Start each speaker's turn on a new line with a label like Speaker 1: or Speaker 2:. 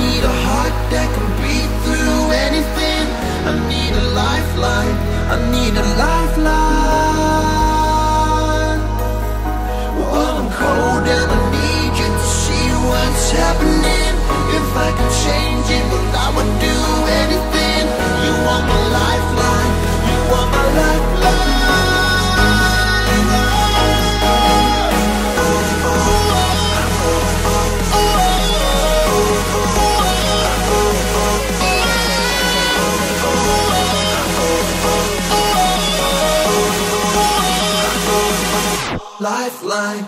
Speaker 1: need a heart that can breathe lifeline.